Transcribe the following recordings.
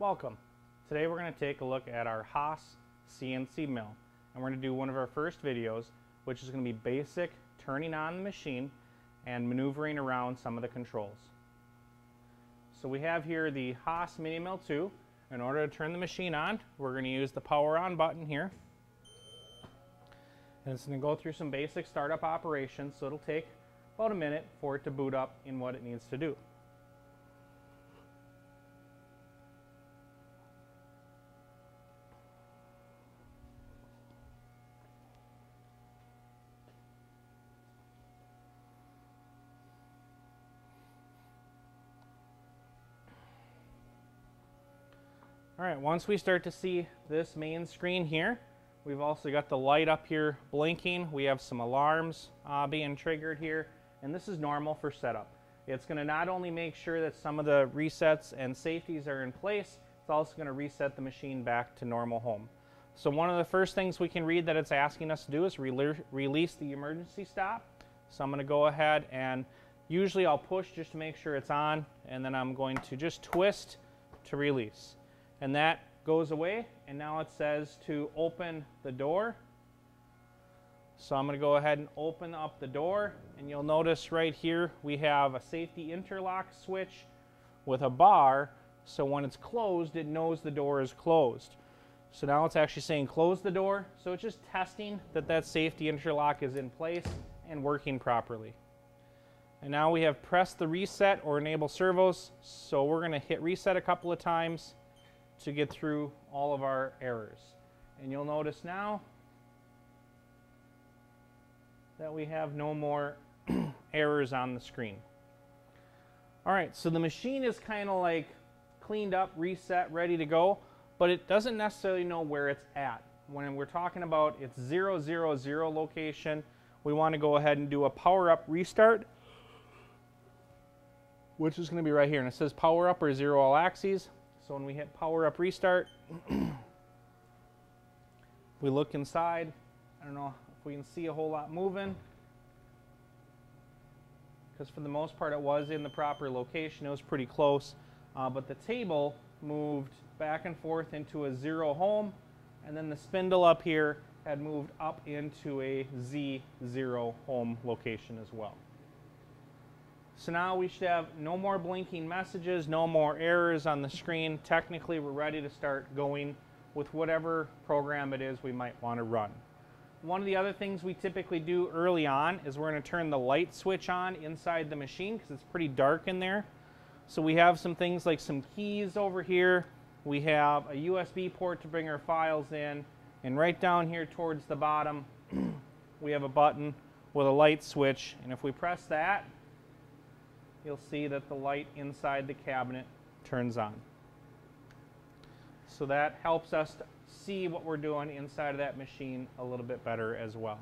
Welcome. Today we're going to take a look at our Haas CNC mill and we're going to do one of our first videos which is going to be basic turning on the machine and maneuvering around some of the controls. So we have here the Haas Mini Mill 2. In order to turn the machine on we're going to use the power on button here and it's going to go through some basic startup operations so it'll take about a minute for it to boot up in what it needs to do. All right, once we start to see this main screen here, we've also got the light up here blinking. We have some alarms uh, being triggered here, and this is normal for setup. It's going to not only make sure that some of the resets and safeties are in place, it's also going to reset the machine back to normal home. So one of the first things we can read that it's asking us to do is re release the emergency stop. So I'm going to go ahead and usually I'll push just to make sure it's on, and then I'm going to just twist to release and that goes away. And now it says to open the door. So I'm going to go ahead and open up the door. And you'll notice right here we have a safety interlock switch with a bar. So when it's closed it knows the door is closed. So now it's actually saying close the door. So it's just testing that that safety interlock is in place and working properly. And now we have pressed the reset or enable servos. So we're going to hit reset a couple of times to get through all of our errors. And you'll notice now that we have no more errors on the screen. All right, so the machine is kind of like cleaned up, reset, ready to go, but it doesn't necessarily know where it's at. When we're talking about its 000 location, we want to go ahead and do a power up restart, which is going to be right here. And it says power up or zero all axes. So when we hit power up restart, we look inside. I don't know if we can see a whole lot moving. Because for the most part it was in the proper location. It was pretty close. Uh, but the table moved back and forth into a zero home. And then the spindle up here had moved up into a Z0 home location as well. So now we should have no more blinking messages, no more errors on the screen. Technically, we're ready to start going with whatever program it is we might want to run. One of the other things we typically do early on is we're going to turn the light switch on inside the machine because it's pretty dark in there. So we have some things like some keys over here. We have a USB port to bring our files in. And right down here towards the bottom, we have a button with a light switch. And if we press that, you'll see that the light inside the cabinet turns on. So that helps us to see what we're doing inside of that machine a little bit better as well.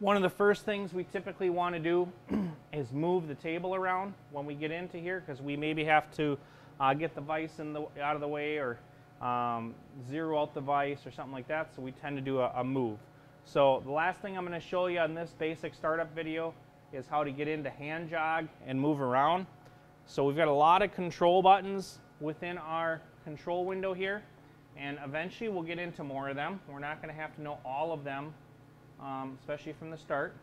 One of the first things we typically want to do is move the table around when we get into here because we maybe have to uh, get the vise in the, out of the way or um, zero out the vise or something like that. So we tend to do a, a move. So the last thing I'm going to show you on this basic startup video is how to get into hand jog and move around. So we've got a lot of control buttons within our control window here and eventually we'll get into more of them. We're not going to have to know all of them, um, especially from the start.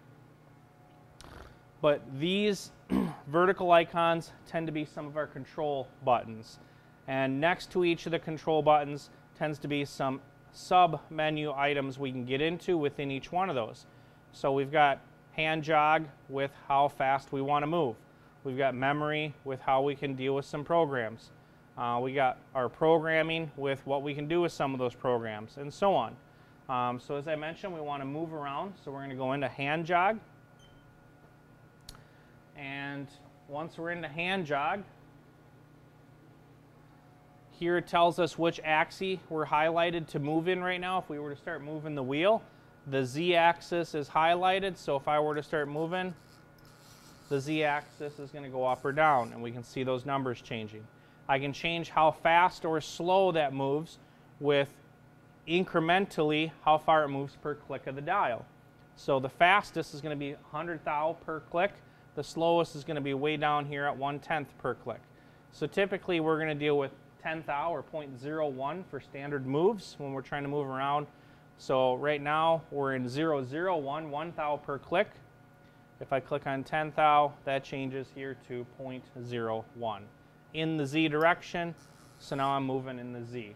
But these vertical icons tend to be some of our control buttons. And next to each of the control buttons tends to be some sub menu items we can get into within each one of those. So we've got hand jog with how fast we want to move. We've got memory with how we can deal with some programs. Uh, we got our programming with what we can do with some of those programs and so on. Um, so as I mentioned, we want to move around. So we're going to go into hand jog. And once we're into hand jog, here it tells us which axis we're highlighted to move in right now if we were to start moving the wheel. The z-axis is highlighted, so if I were to start moving, the z-axis is going to go up or down, and we can see those numbers changing. I can change how fast or slow that moves with incrementally how far it moves per click of the dial. So the fastest is going to be 100 thou per click. The slowest is going to be way down here at 1 tenth per click. So typically we're going to deal with 10 thou or 0.01 for standard moves when we're trying to move around. So right now we're in 001, 1 thou per click. If I click on 10 thou, that changes here to 0.01 in the Z direction. So now I'm moving in the Z.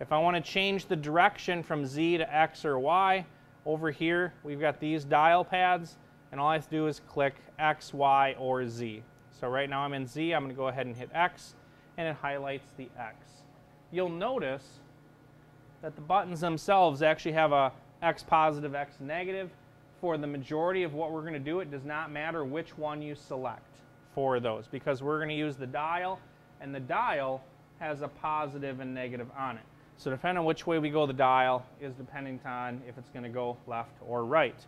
If I want to change the direction from Z to X or Y, over here we've got these dial pads and all I have to do is click X, Y, or Z. So right now I'm in Z, I'm going to go ahead and hit X and it highlights the X. You'll notice that the buttons themselves actually have a X positive, X negative. For the majority of what we're going to do, it does not matter which one you select for those because we're going to use the dial and the dial has a positive and negative on it. So depending on which way we go the dial is depending on if it's going to go left or right.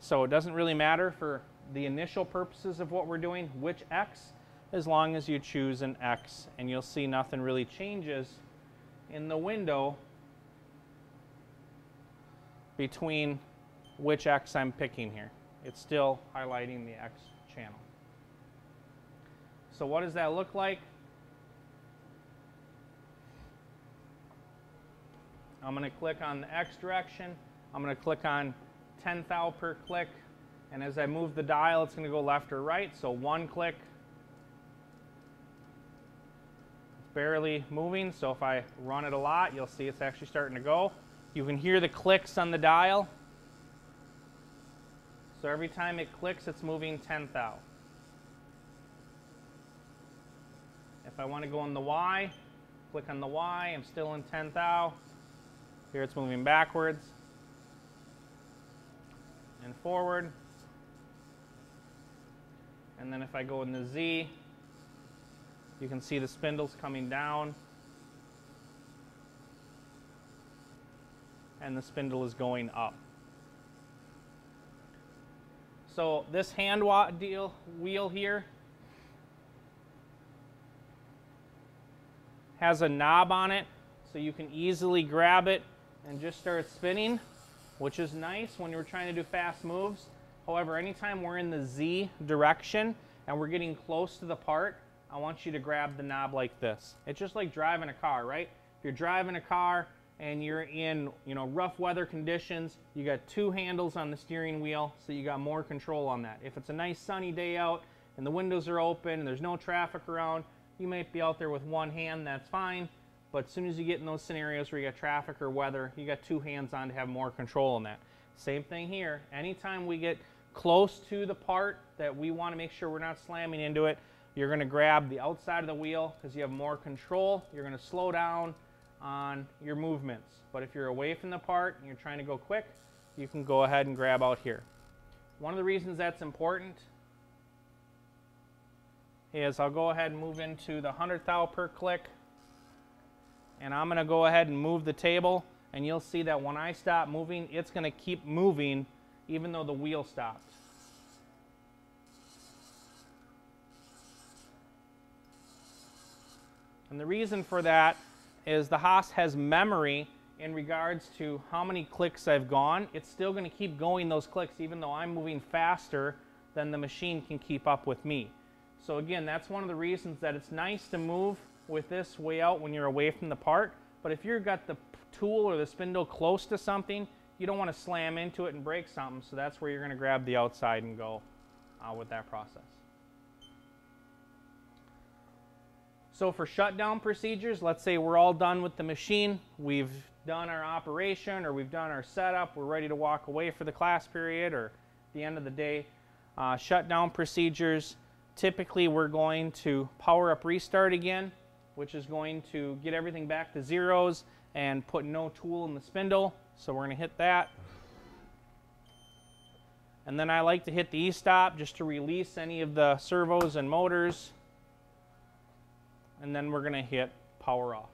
So it doesn't really matter for the initial purposes of what we're doing, which X, as long as you choose an X. And you'll see nothing really changes in the window between which X I'm picking here. It's still highlighting the X channel. So what does that look like? I'm going to click on the X direction. I'm going to click on 10 thou per click. And as I move the dial, it's going to go left or right. So one click. It's barely moving. So if I run it a lot, you'll see it's actually starting to go. You can hear the clicks on the dial. So every time it clicks, it's moving 10 thou. If I want to go on the Y, click on the Y. I'm still in 10 thou. Here it's moving backwards and forward. And then if I go in the Z, you can see the spindles coming down. And the spindle is going up. So this hand deal wheel here has a knob on it so you can easily grab it and just start spinning, which is nice when you're trying to do fast moves. However, anytime we're in the Z direction and we're getting close to the part, I want you to grab the knob like this. It's just like driving a car, right? If you're driving a car and you're in, you know, rough weather conditions, you got two handles on the steering wheel, so you got more control on that. If it's a nice sunny day out and the windows are open and there's no traffic around, you might be out there with one hand, that's fine. But as soon as you get in those scenarios where you got traffic or weather, you got two hands on to have more control on that. Same thing here. Anytime we get close to the part that we want to make sure we're not slamming into it, you're going to grab the outside of the wheel because you have more control. You're going to slow down on your movements. But if you're away from the part and you're trying to go quick, you can go ahead and grab out here. One of the reasons that's important is I'll go ahead and move into the 100 thou per click and I'm going to go ahead and move the table and you'll see that when I stop moving it's going to keep moving even though the wheel stopped. And the reason for that is the Haas has memory in regards to how many clicks I've gone. It's still going to keep going those clicks even though I'm moving faster than the machine can keep up with me. So again, that's one of the reasons that it's nice to move with this way out when you're away from the part. But if you've got the tool or the spindle close to something, you don't want to slam into it and break something. So that's where you're going to grab the outside and go uh, with that process. So for shutdown procedures, let's say we're all done with the machine. We've done our operation or we've done our setup. We're ready to walk away for the class period or the end of the day. Uh, shutdown procedures, typically we're going to power up restart again which is going to get everything back to zeros and put no tool in the spindle. So we're going to hit that. And then I like to hit the E-stop just to release any of the servos and motors. And then we're going to hit power off.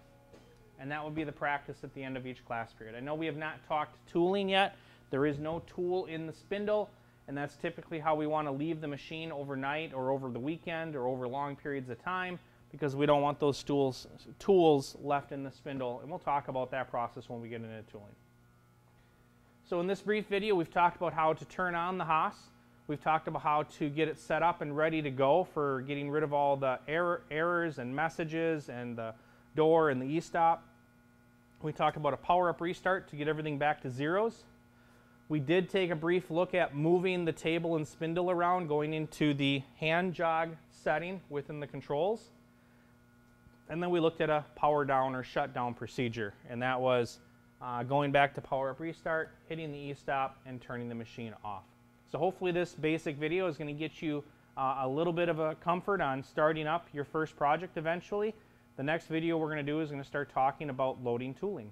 And that will be the practice at the end of each class period. I know we have not talked tooling yet. There is no tool in the spindle, and that's typically how we want to leave the machine overnight or over the weekend or over long periods of time because we don't want those tools, tools left in the spindle. And we'll talk about that process when we get into tooling. So in this brief video, we've talked about how to turn on the Haas. We've talked about how to get it set up and ready to go for getting rid of all the error, errors and messages and the door and the e-stop. We talked about a power up restart to get everything back to zeros. We did take a brief look at moving the table and spindle around, going into the hand jog setting within the controls. And then we looked at a power down or shutdown procedure, and that was uh, going back to power up restart, hitting the e-stop, and turning the machine off. So hopefully this basic video is going to get you uh, a little bit of a comfort on starting up your first project eventually. The next video we're going to do is going to start talking about loading tooling.